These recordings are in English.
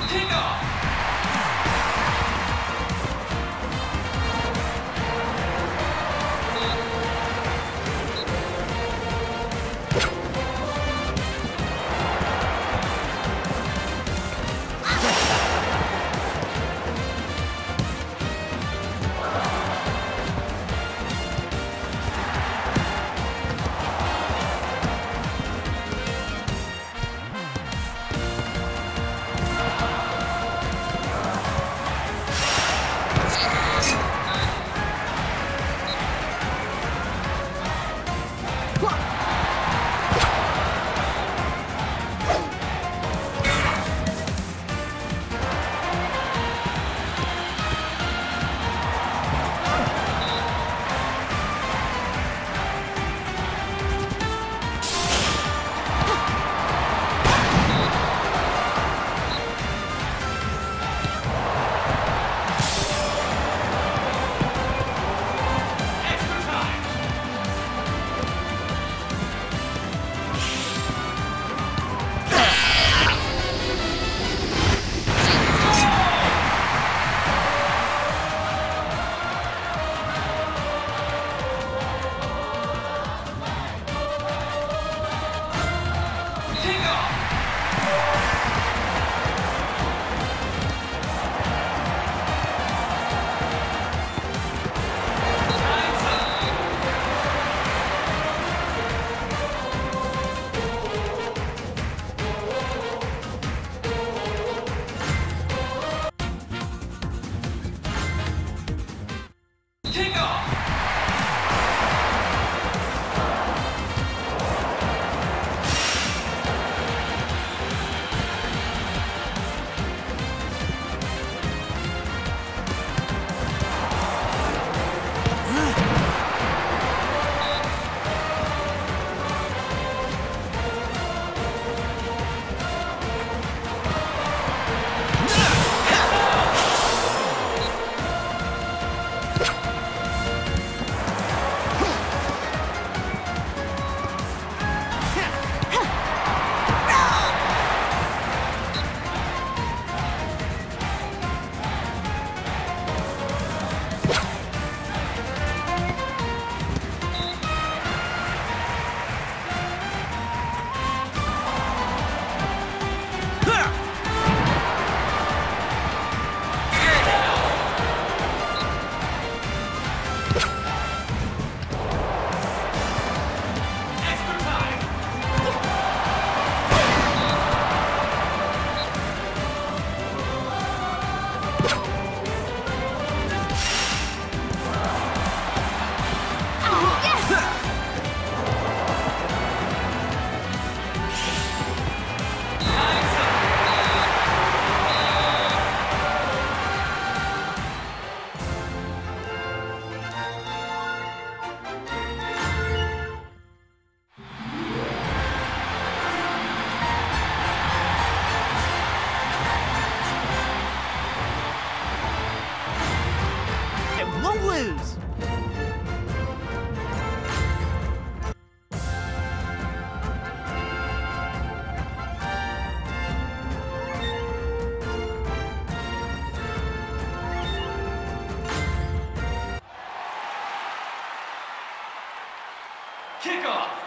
Kickoff! kickoff.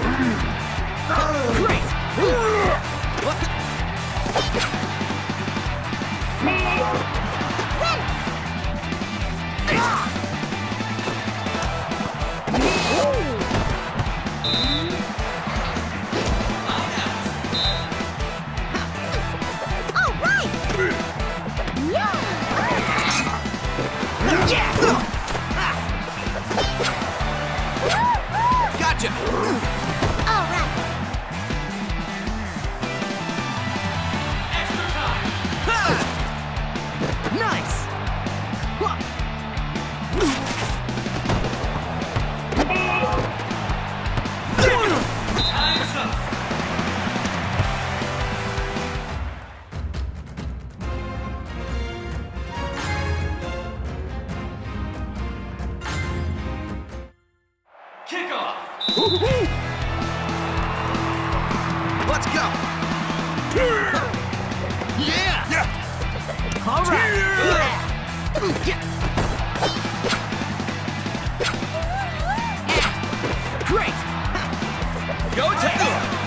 Great! What the? Win! Ah! Let's go. Yeah. Yeah. All right. Great. Go take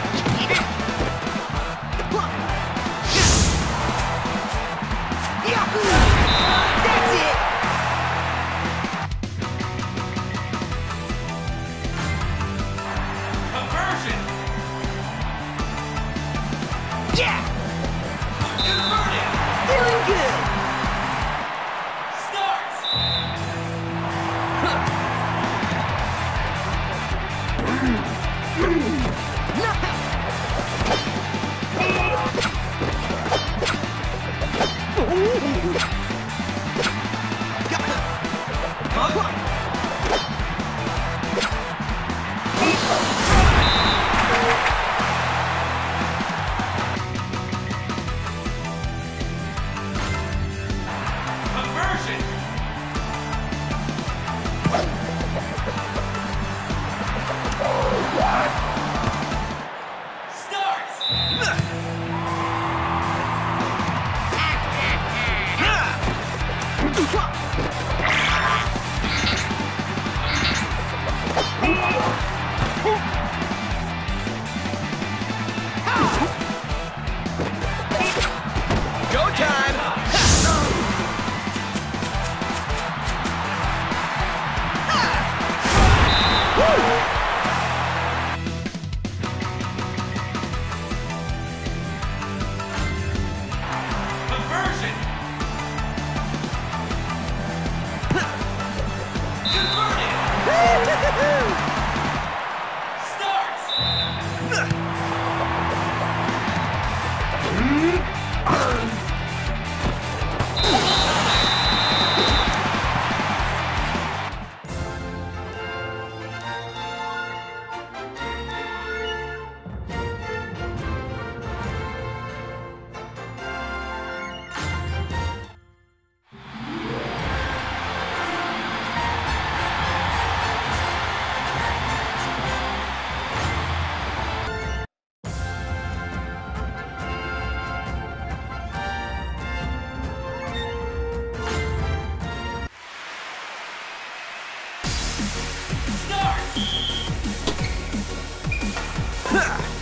¡Ah!